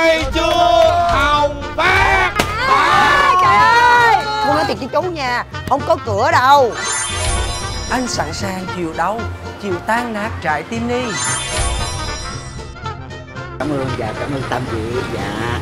khai trương hồng phát. À, trời ơi. Không nói thiệt với chú nha không có cửa đâu. Anh sẵn sàng chiều đâu chiều tan nát trại tim đi. Cảm ơn dạ cảm ơn tam chị dạ.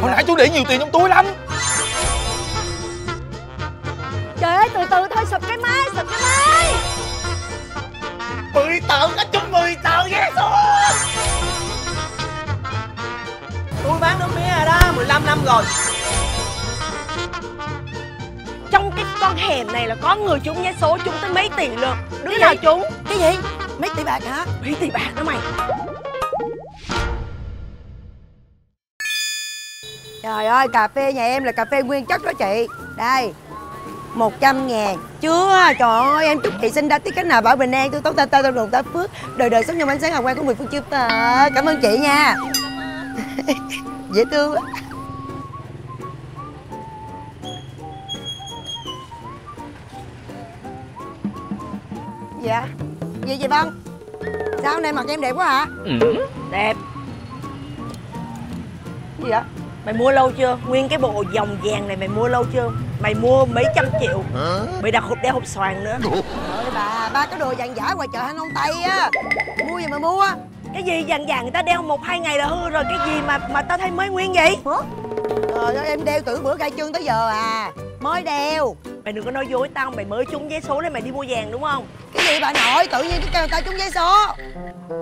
Hồi nãy chú để nhiều tiền trong túi lắm. Trời ơi từ từ thôi sụp cái máy rồi. Trong cái con hẻm này là có người trúng vé số trúng tới mấy tỷ lượt. Đứa nào trúng cái gì? Mấy tỷ bạc hả? Mấy tỷ bạc đó mày. Trời ơi, cà phê nhà em là cà phê nguyên chất đó chị. Đây 100 ngàn. Chưa, trời ơi, em chúc chị sinh ra tiết cách nào bảo bình an Tôi tốt ta ta ta đồn ta phước. Đời đời sống trong ánh sáng hào quang của mười phương chư Phật. Cảm ơn chị nha. Dễ thương quá Dạ Gì vậy Bông? Sao hôm nay mặt em đẹp quá hả? Đẹp. Gì vậy? Mày mua lâu chưa? Nguyên cái bộ vòng vàng này mày mua lâu chưa? Mày mua mấy trăm triệu. Mày đặt hộp đeo hộp xoàn nữa. Trời ơi bà, ba cái đồ vàng giả ngoài chợ Hà Nông Tây á. Mua gì mà mua? Cái gì vàng vàng người ta đeo một hai ngày là hư rồi cái gì mà mà tao thấy mới nguyên vậy? Trời ơi em đeo từ bữa khai trương tới giờ à. Mới đeo mày đừng có nói dối tao mày mới trúng vé số để mày đi mua vàng đúng không? Cái gì bà nội? Tự nhiên cái kêu người ta trúng vé số.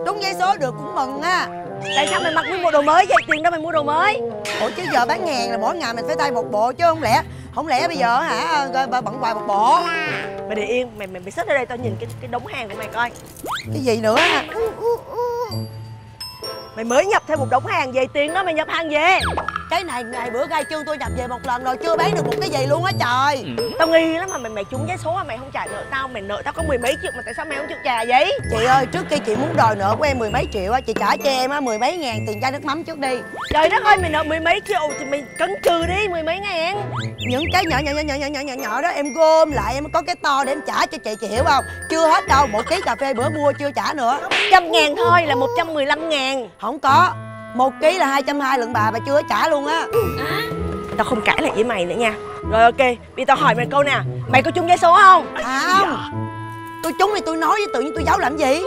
Trúng vé số được cũng mừng á. Tại sao mày mặc nguyên bộ đồ mới vậy? Tiền đâu mày mua đồ mới? Ủa chứ giờ bán ngàn là mỗi ngày mình phải thay một bộ chứ không lẽ Không lẽ bây giờ hả rồi bà bận hoài một bộ? Mày để yên mày mày mày xích ở đây tao nhìn cái cái đống hàng của mày coi. Cái gì nữa? Mày mới nhập thêm một đống hàng về tiền đó mày nhập hàng về cái này ngày bữa gai chương tôi nhập về một lần rồi chưa bán được một cái gì luôn á trời. Ừ. tao nghi lắm mà mày mày trúng vé số mà mày không trả nợ tao mày nợ tao có mười mấy triệu mà tại sao mày không chịu trả vậy? Chị ơi trước khi chị muốn đòi nợ của em mười mấy triệu á chị trả cho em á mười mấy ngàn tiền chai nước mắm trước đi. Trời đất ơi mày nợ mười mấy triệu thì mày cấn trừ đi mười mấy ngàn. Những cái nhỏ nhỏ nhỏ nhỏ nhỏ nhỏ nhỏ, nhỏ đó em gom lại em có cái to để em trả cho chị chị hiểu không? Chưa hết đâu một ký cà phê bữa mua chưa trả nữa. Trăm ngàn thôi là một trăm mười lăm ngàn. Không có một ký là hai trăm hai lượng bà bà chưa trả luôn á. Tao không cãi lại với mày nữa nha. Rồi ok bây tao hỏi mày câu nè mày có trúng vé số không? Không. Tôi trúng thì tôi nói với tự nhiên tôi giấu làm gì?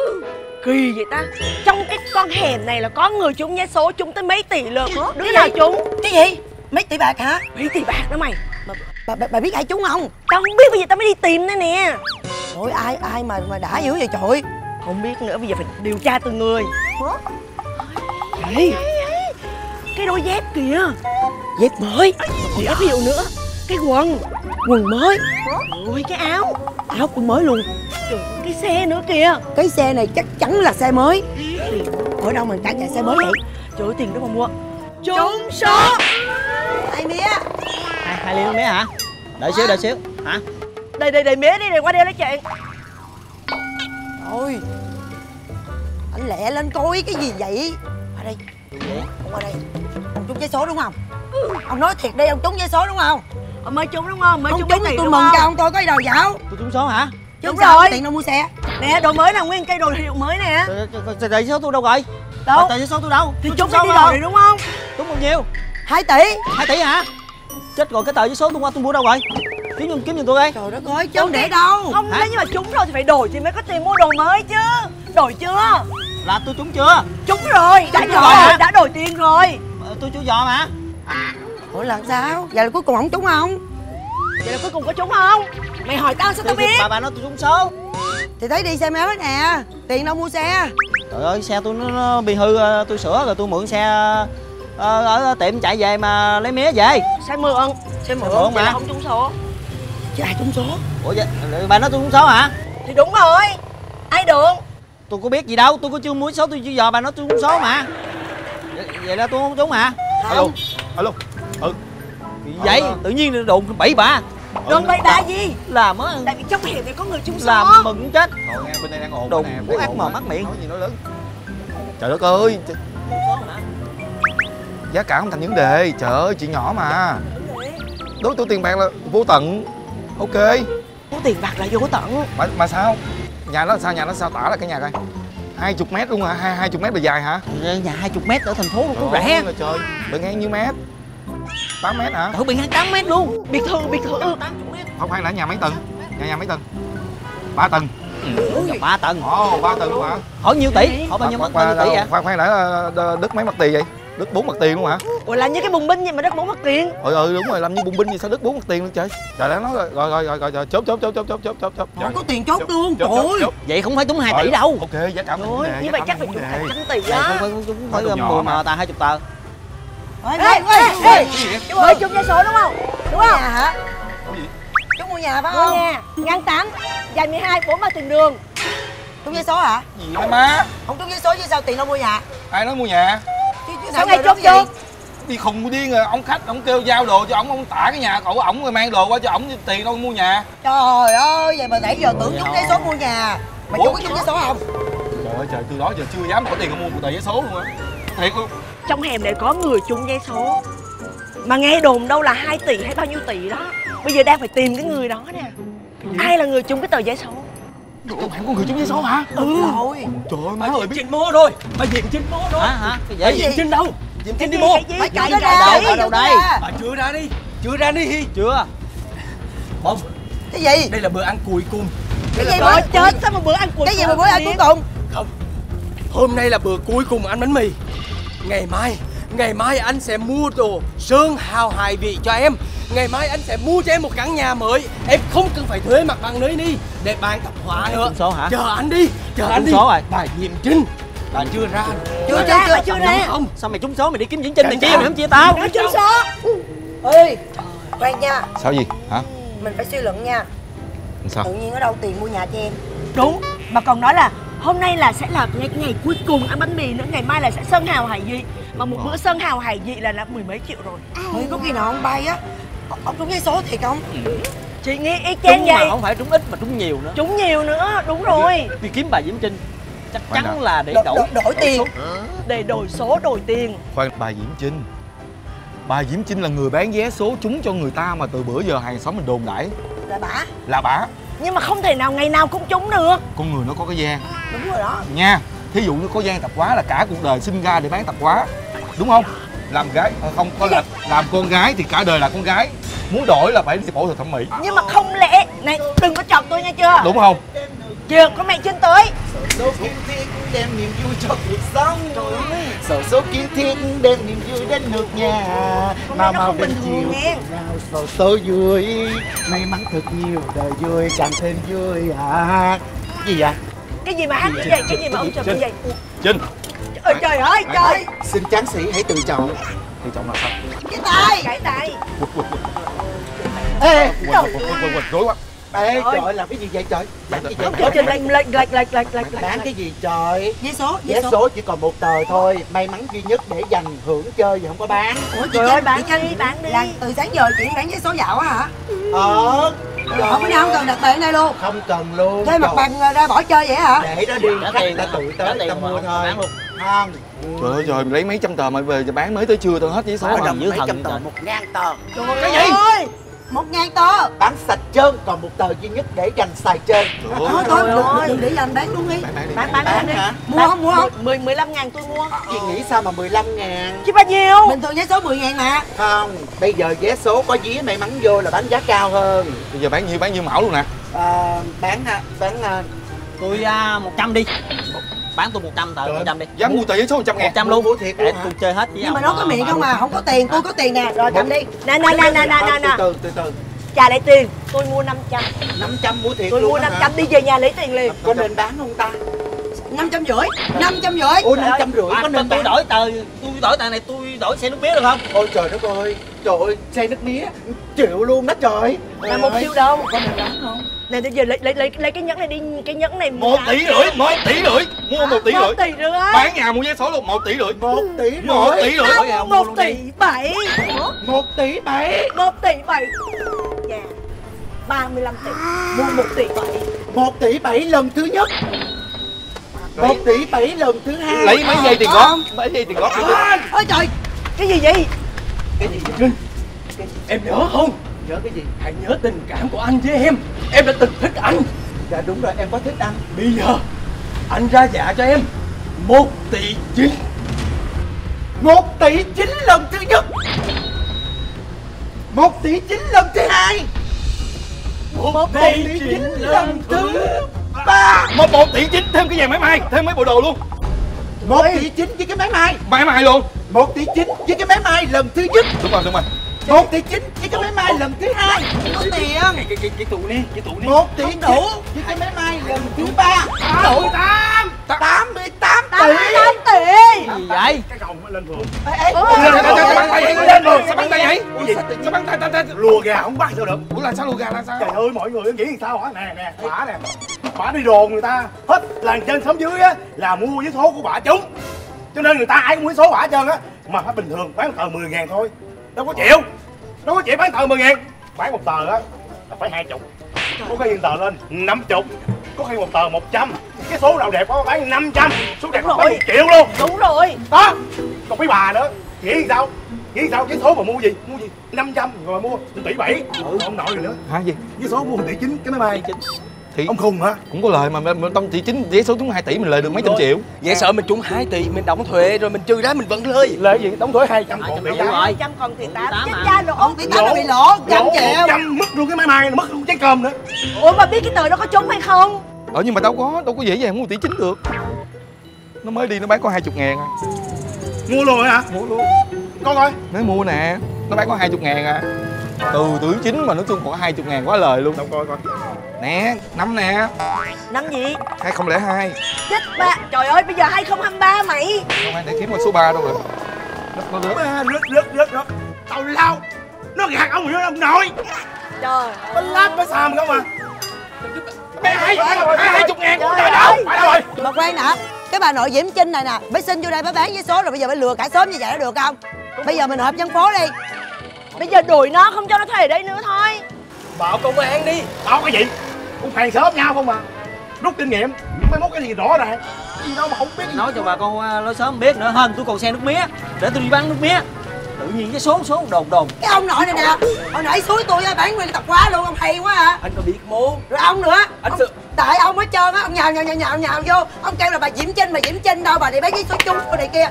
Kỳ vậy ta. Trong cái con hẻm này là có người trúng vé số trúng tới mấy tỷ lượt đứa nào trúng? Cái gì? Mấy tỷ bạc hả? Mấy tỷ bạc đó mày. Bà, bà, bà biết ai trúng không? Tao không biết bây giờ tao mới đi tìm đây nè. Ôi ai ai mà mà đã dữ vậy trời? Không biết nữa bây giờ phải điều tra từng người Ê, cái đôi dép kìa. Dép mới. Còn áp hiệu nữa. Cái quần quần mới. Ôi cái áo. Áo cũng mới luôn. Trời, cái xe nữa kìa. Cái xe này chắc chắn là xe mới. Ở đâu mà trả chạy xe mới vậy? Trời ơi, tiền đâu mà mua. Trúng số. Ai mía. Hai hai ly mía hả? Đợi xíu đợi xíu. Hả? Đây đây đây mía đi này qua đây lấy chuyện Ôi. Anh lẹ lên coi cái gì vậy Đây Ông qua đây. Ông trúng vé số đúng không? Ông nói thiệt đây ông trúng vé số đúng không? Ờ, mới trúng đúng không? Mới Ông trúng trúng thì tôi mừng cho ông tôi có gì đâu dạo. Tôi trúng số hả? Sao rồi. tiền đâu mua xe. Nè đồ mới là nguyên cây đồ hiệu mới nè. Tờ tờ số tôi đâu rồi? Đâu? Tờ số tôi đâu? Thì Tôi trúng đi rồi. rồi đúng không? Trúng bao nhiêu? 2 tỷ. Hai tỷ hả? Chết rồi cái tờ với số tôi qua tôi mua đâu rồi? Kiếm giùm kiếm giùm tôi đây Trời đất ơi chứ không để đâu. Không nếu như mà trúng rồi thì phải đổi thì mới có tiền mua đồ mới chứ. Đổi chưa là tôi trúng chưa? Trúng rồi đã Trúng rồi đã đổi tiền rồi. Ờ, tôi chưa dò mà Ủa là sao? Vậy là cuối cùng ông trúng không? Vậy là cuối cùng có trúng không? Mày hỏi tao sao tao biết. bà bà nói tôi trúng số. Thì thấy đi xe máy nè Tiền đâu mua xe? Trời ơi xe tôi nó, nó bị hư ờ, tôi sửa rồi tôi mượn xe ờ, ở tiệm chạy về mà lấy mía về. Xe mượn xe mượn mượn vậy mà. là không trúng số. Chứ ai trúng số? Ủa vậy bà nói tôi trúng số hả? Thì đúng rồi ai được tôi có biết gì đâu tôi có chưa mua số tôi chưa dò bà nói tôi trúng số mà. Vậy, vậy là tôi không trúng hả? Alo alo ừ. Gì vậy? Tự nhiên đụng bảy bà. Đừng bậy bạ gì? Làm á. Tại vì trong hẻm này có người trúng số. Làm mừng chết. Ngồi nghe bên đây đang ồn muốn đang ác mồm mà. ác miệng. nói gì nói lớn. Trời đất ơi. Ch- giá cả không thành vấn đề. Trời ơi chuyện nhỏ mà. Đối tôi tiền bạc là vô tận. Ok. Có tiền bạc là vô tận. Mà, mà sao nhà nó sao nhà nó sao tả là cái nhà coi. Hai chục mét luôn hả? Hai hai chục mét bề dài hả? Nhà 20 mét ở thành phố cũng Trời rẻ. ơi là trời. Bề ngang nhiêu mét? 8 mét hả? Trời bị ngang 8 mét luôn. Biệt thự biệt thự. Không khoan đã nhà mấy tầng. Nhà nhà mấy tầng? Ba tầng. Nhà 3 tầng. Ồ ba tầng luôn hả? Hỏi nhiêu tỷ? Hỏi bao nhiêu mất bao nhiêu tỷ vậy? Khoan khoan đã ờ, đứt mấy mặt tiền vậy đứt bốn mặt tiền luôn hả? Ủa làm như cái bùng binh gì mà đất bốn mất tiền. Ừ ừ đúng rồi làm như bùng binh gì sao đứt bốn mặt tiền luôn trời? Trời đã nói rồi rồi rồi rồi, rồi, rồi. chốt chốt chốt chốt chốt chốt chốt chốt. Không có tiền chốt luôn chốt, Trời chốt, ơi. chốt. Vậy không phải trúng 2 tỷ Rồi, đâu. ok giá cả Ôi, như vậy chắc phải chục Này không á phải 10 mà. tà 20 tờ. Ê, ê ê mời chung vé số đúng không? Đúng không? Nhà hả? Trúng mua nhà phải mua không? nhà. Ngăn tám dài 12 bốn mặt tiền đường. Trúng vé số hả? Gì đó má? Không trúng vé số chứ sao tiền đâu mua nhà? Ai nói mua nhà sao giờ chốt vô đi khùng điên rồi ông khách ông kêu giao đồ cho ông ông tả cái nhà cậu ổng rồi mang đồ qua cho ổng tiền đâu mua nhà. Trời ơi vậy mà nãy giờ tưởng trúng dồi. vé số mua nhà. Mà trúng có trúng vé số không? Trời ơi trời từ đó giờ chưa dám bỏ tiền mua một tờ giấy số luôn á. Thiệt luôn. Trong hẻm này có người chung vé số. Mà nghe đồn đâu là 2 tỷ hay bao nhiêu tỷ đó. Bây giờ đang phải tìm cái người đó nè. Ai là người chung cái tờ vé số trong hẻm có người trúng giấy số hả? Ừ. Rồi trời ơi má ơi biết mua rồi Bà Diệm Trinh mua rồi. Hả hả? Cái Bà gì Diệm Trinh đâu? Diệm Trinh đi mua đó cái ra ở đâu đây? Bà chưa ra đi Chưa ra đi. Chưa. Bông. Cái gì? Đây là bữa ăn cuối cùng. Cái Đây gì Trời chết? Sao mà bữa ăn cuối Cái gì mà cùng bữa ăn cuối cùng? Không. Hôm nay là bữa cuối cùng ăn bánh mì. Ngày mai Ngày mai anh sẽ mua đồ sơn hào hài vị cho em. Ngày mai anh sẽ mua cho em một căn nhà mới. Em không cần phải thuê mặt bằng nơi đi Để bạn tập hóa nữa. trúng số hả? Chờ anh đi Chờ Trúng anh đi. số rồi. Bà Diệm Trinh Bà chưa ra. Chưa ra chưa chưa. chưa ra. không? Sao mày trúng số mày đi kiếm diễn trình này chia dạ. mày không chia tao? Nó chung số. Ê Khoan nha. Sao gì? Hả? Mình phải suy luận nha. Sao? Tự nhiên ở đâu tiền mua nhà cho em. Đúng mà còn nói là hôm nay là sẽ là ngày, ngày cuối cùng ăn bánh mì nữa ngày mai là sẽ sơn hào hải vị. Mà một bữa sơn hào hải vị là là mười mấy triệu rồi. Ơi có khi nào ông bay á? Ông- trúng vé số thiệt không? Chị nghĩ y chang Trúng mà vậy. không phải trúng ít mà trúng nhiều nữa. Trúng nhiều nữa đúng rồi. Đi kiếm bà Diễm Trinh. Chắc Khoan chắn đã. là để Đổi- đổi đổi- đổi tiền. để đổi số đổi tiền. Khoan bà diễm trinh. Bà diễm trinh là người bán vé số trúng cho người ta mà từ bữa giờ hàng xóm mình đồn đãi. Là bả là bả nhưng mà không thể nào ngày nào cũng trúng được. Con người nó có cái gian. Đúng rồi đó. Nha thí dụ như có gian tạp hóa là cả cuộc đời sinh ra để bán tạp hóa. Đúng không? Làm gái ờ, không có làm làm con gái thì cả đời là con gái. Muốn đổi là phải đi phẫu thuật thẩm mỹ. Nhưng mà không lẽ này đừng có chọc tôi nha chưa? Đúng không chưa có mẹ chân tới. Số kiến thiết đem niềm vui cho cuộc sống. Sổ số kiến thiết đem niềm vui đến nước nhà. Con mau đến chiều. nào sổ số vui. May mắn thật nhiều đời vui càng thêm vui. À gì vậy? Cái gì mà hát như vậy? cái gì mà ông chọc như vậy? Trinh. Ơi trời ơi trời. xin tráng sĩ hãy tự chọn. Thì chồng là sao? Cái tay. Cái tay. Ê quên quên quên quên quên rối quá ê trời làm cái gì vậy trời? Làm cái gì không vậy? trời trời lệch lệch lệch lệch lệch lệch bán cái gì trời? Vé số vé số. chỉ còn một tờ thôi may mắn duy nhất để dành hưởng chơi thì không có bán. Ủa chị Trời ơi, bán đi, bán đi. Là từ sáng giờ chị bán vé số dạo á hả? Ờ. Không có nào không cần đặt tiền ở đây luôn. Không cần luôn Thuê mặt Trời. bằng ra bỏ chơi vậy hả? Để đó đi khách tiền ta tự tới ta mua không thôi. bán luôn. không. Trời ơi trời lấy mấy trăm tờ mà về bán mới tới trưa tao hết giấy số dưới mấy trăm tờ trời. một ngàn tờ. Cái gì Một ngàn tờ bán sạch trơn còn một tờ duy nhất để dành xài trơn Thôi thôi đừng để dành bán luôn đi. Bán đi. Bán bán bán bán đi. hả? Mua không mua không? Mười mười lăm ngàn tôi mua. Chị nghĩ sao mà 15 ngàn? Chứ bao nhiêu? Bình thường vé số 10 ngàn mà. Không bây giờ vé số có vé may mắn vô là bán giá cao hơn. Bây giờ bán nhiêu bán nhiêu mẫu luôn nè. À, bán à, bán à, Tôi uh, 100 đi Bán tôi 100 tờ 100 đi. dám mua tờ giấy số 100 ngàn. 100 luôn. Mua thiệt Để tôi chơi hết với Nhưng mà nó có ờ, miệng không mà Không có tiền tôi có tiền nè. Rồi cầm đi. Nè nè nè nè nè nè nè. từ từ từ. Từ trả lại tiền tôi mua 500 500 mua thiệt tôi mua á 500 hả? đi về nhà lấy tiền liền. Có nên bán không ta? Năm trăm rưỡi năm trăm rưỡi. Ôi năm trăm rưỡi có tôi, nên tôi đổi tờ tôi đổi tờ này tôi đổi xe nước mía được không? Ôi trời đất ơi. Trời ơi xe nước mía triệu luôn đó trời. Là một triệu đồng. Có nên bán không này bây giờ lấy lấy lấy lấy cái nhẫn này đi cái nhẫn này một tỷ rưỡi một tỷ rưỡi mua một tỷ một rưỡi. tỷ rưỡi. Bán nhà mua vé số luôn một tỷ rưỡi. Một tỷ một rưỡi. tỷ rưỡi. Một luôn tỷ đi. bảy. Một tỷ bảy. Một tỷ bảy. Nhà ba mươi lăm tỷ. Mua một tỷ bảy. Một tỷ bảy lần thứ nhất. Một tỷ bảy lần thứ hai. Lấy mấy giây tiền góp? mấy giây tiền góp? Ôi trời. Cái gì vậy? Cái gì vậy? Trinh Em nhớ không nhớ cái gì? Hãy nhớ tình cảm của anh với em. Em đã từng thích anh. Dạ đúng rồi em có thích anh. Bây giờ Anh ra dạ cho em. Một tỷ chín. Một tỷ chín lần thứ nhất. Một tỷ chín lần thứ hai. Một tỷ chín lần thứ ba. một một tỷ chín thêm cái vàng máy may thêm mấy bộ đồ luôn. Một tỷ chín với cái máy may. Máy may luôn. Một tỷ chín với cái máy may lần thứ nhất. Đúng rồi đúng rồi một tỷ chín với cái máy may lần thứ hai. Có tiền. Cái cái cái, tụ đi, cái tụ đi. Một tỷ chín với cái máy may lần thứ ba. Tụ tám. Tám mươi tám tám tỷ. tám tỷ. Gì vậy? Cái còng lên vườn. Sao bắn tay vậy Lên vườn? sao bắn tay vậy? sao bắn tay tay Lùa gà không bắt sao được. Ủa là sao luôn gà là sao? Trời ơi mọi người nghĩ sao hả? Nè nè bả nè. Bả đi đồn người ta. Hết làng trên xóm dưới á Là mua với số của bả chúng Cho nên người ta ai cũng mua với số bả hết trơn á. Mà phải bình thường bán tờ 10 ngàn thôi Đâu có chịu. Đâu có chịu bán tờ 10 ngàn. Bán một tờ á là phải hai chục. Có khi một tờ lên năm chục. Có khi một tờ một trăm. Cái số nào đẹp có bán 500 Số đẹp có bán một triệu luôn. Đúng rồi. Đó còn mấy bà nữa nghĩ sao? Nghĩ sao? Cái số mà mua gì? Mua gì? 500 rồi mua tỷ bảy. Ừ. ông nội rồi nữa. Hả gì? Với số mua tỷ chín cái máy bay thì ông khùng hả? Cũng có lời mà mà tông tỷ chín vé số trúng 2 tỷ mình lời được mấy trăm triệu. Vậy sợ mình trúng 2 tỷ mình đóng thuế rồi mình trừ ra mình vẫn lời lời gì? Đóng thuế 200 còn tỷ rồi. Trăm còn tiền tám. Chết cha lỗ. Tỷ tám nó bị lỗ. Trăm triệu trăm mất luôn cái máy bay mất luôn trái cơm nữa. Ủa mà biết cái tờ đó có trúng hay không? Ờ nhưng mà đâu có đâu có dễ dàng mua tỷ chín được. Nó mới đi nó bán có hai chục ngàn à. Mua luôn hả? Mua luôn. Con coi. Mới mua nè nó bán có hai chục ngàn à từ tỷ chín mà nói chung còn hai chục ngàn quá lời luôn. Đâu coi coi. Nè năm nè. Năm gì? hai không lẻ hai. Chết ba. Trời ơi bây giờ 2023 mày. Không ai để kiếm con số 3 đâu rồi nó nó rớt ba rớt rớt rớt rớt tao lao. Nó gạt ông nữa ông nội. Trời nó lát nó xàm không à. Hai hai hai chục ngàn Trời trời đâu? phải đâu rồi. Mà khoan nè cái bà nội diễm trinh này nè mới xin vô đây mới bán vé số rồi bây giờ mới lừa cả xóm như vậy nó được không? Bây giờ mình họp dân phố đi Bây giờ đuổi nó không cho nó thuê ở đây nữa thôi. Báo công an đi. Báo cái gì? Cũng hàng xóm nhau không mà rút kinh nghiệm mới mốt cái gì rõ ràng. Gì đâu mà không biết. Nói cho bà con à, lối sớm biết nữa. Hơn tôi còn xe nước mía. Để tôi đi bán nước mía. Tự nhiên cái số số đồn đồn. Cái ông nội này nè hồi nãy suối tôi á, bán nguyên tập quá luôn ông hay quá à. Anh có biết mố. Rồi ông nữa. Anh ông, sợ- tại ông hết trơn á ông nhào nhào nhào nhào nhào vô. Ông kêu là bà diễm trinh bà diễm trinh đâu bà đi bán vé số chung của này kia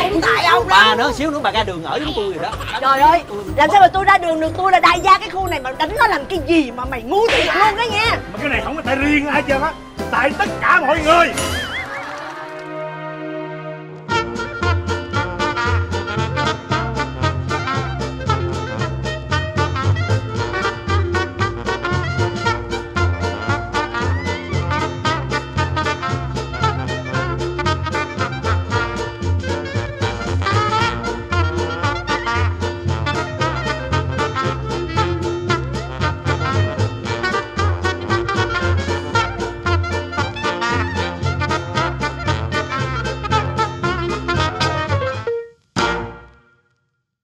cũng tại ông bà đó nữa xíu nữa bà ra đường ở với tôi rồi đó. Trời ơi Làm sao mà tôi ra đường được? Tôi là đại gia cái khu này mà đánh nó làm cái gì mà mày ngu thiệt luôn đó nha. Mà cái này không có tại riêng ai trơn á. Tại tất cả mọi người